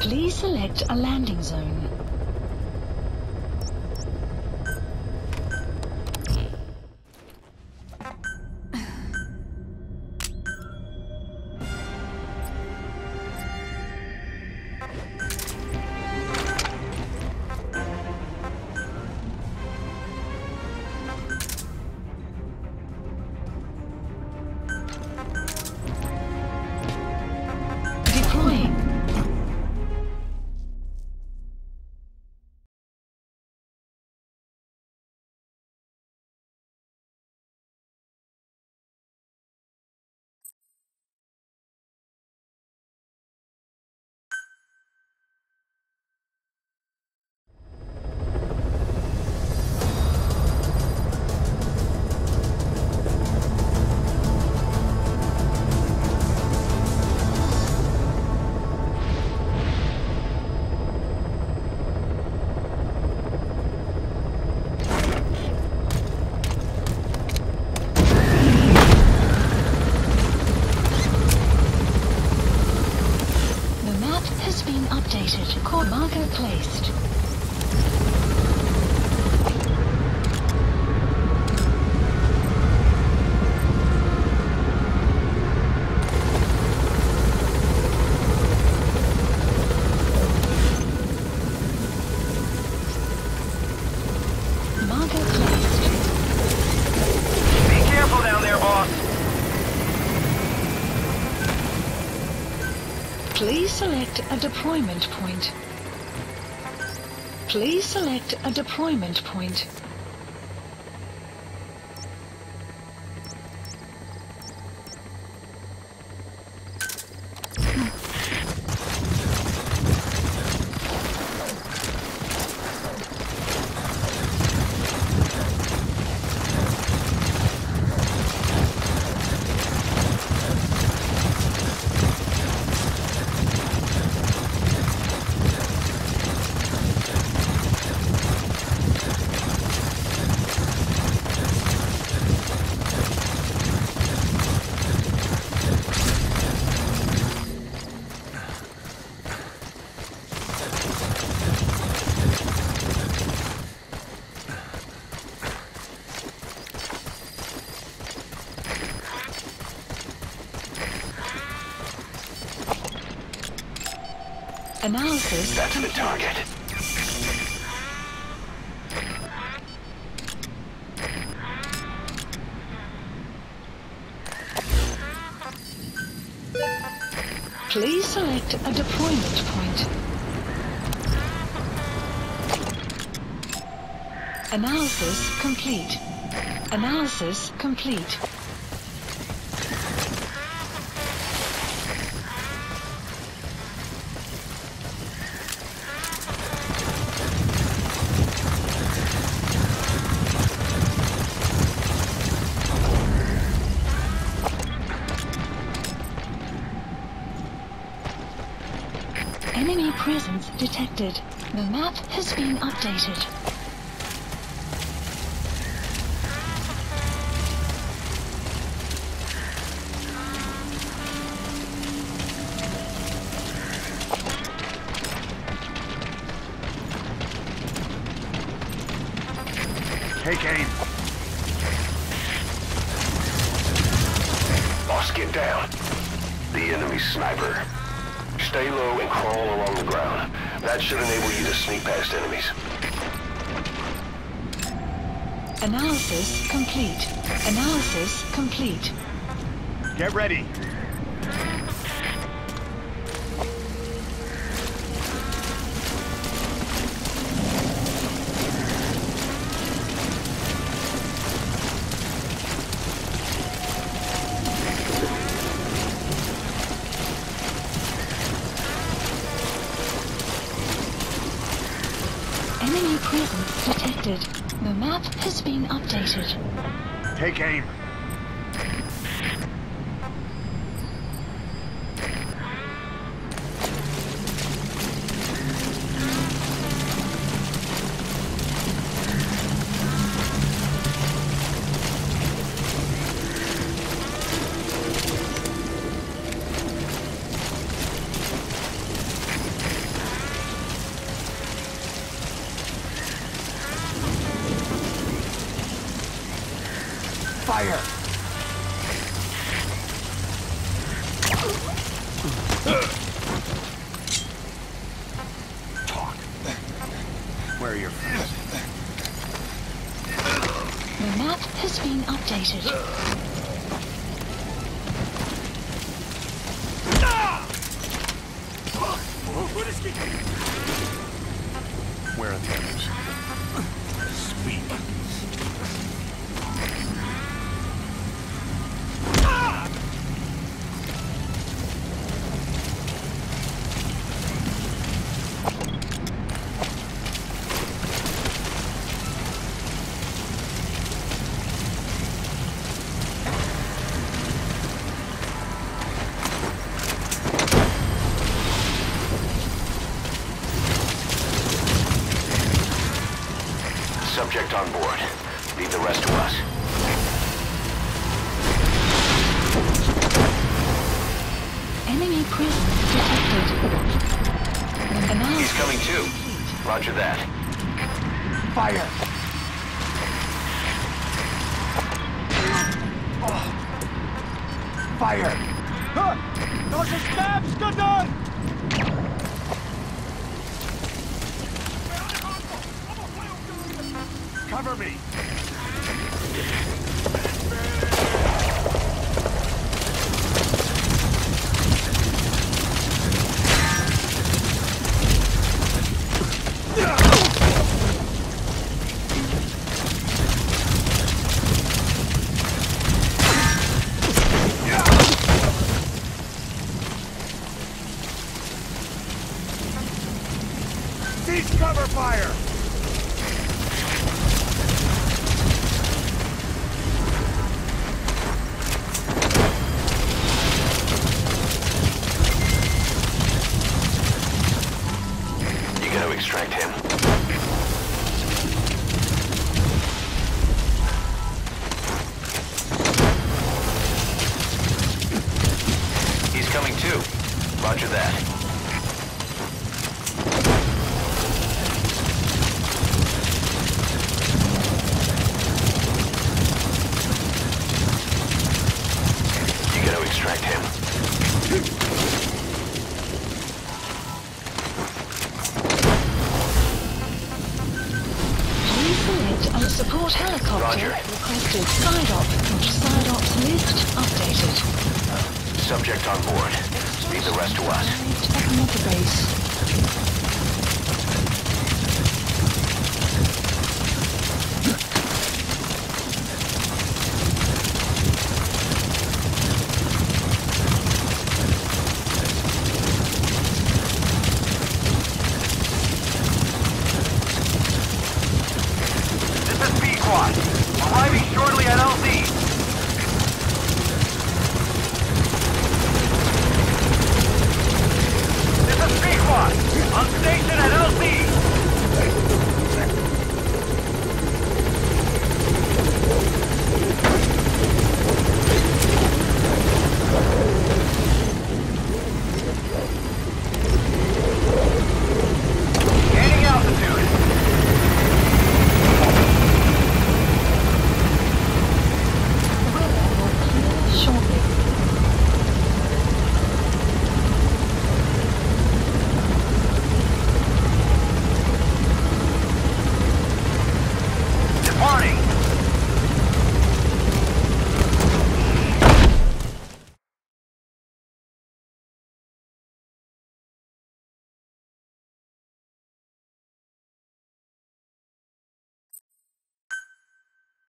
Please select a landing zone. Please select a deployment point. Please select a deployment point. Analysis That's the target. Please select a deployment point. Analysis complete. Analysis complete. Enemy presence detected. The map has been updated. Hey, Kane. Boss, get down. The enemy sniper. Stay low and crawl along the ground. That should enable you to sneak past enemies. Analysis complete. Analysis complete. Get ready. Map has been updated. Take aim. Fire! Talk. Where are your friends? The map has been updated. Where are the others? Roger that. Fire! Fire! Das ist Selbstgedanken! Cover me! Cease cover fire! Subject on board. Leave the rest to us. At Mother Base.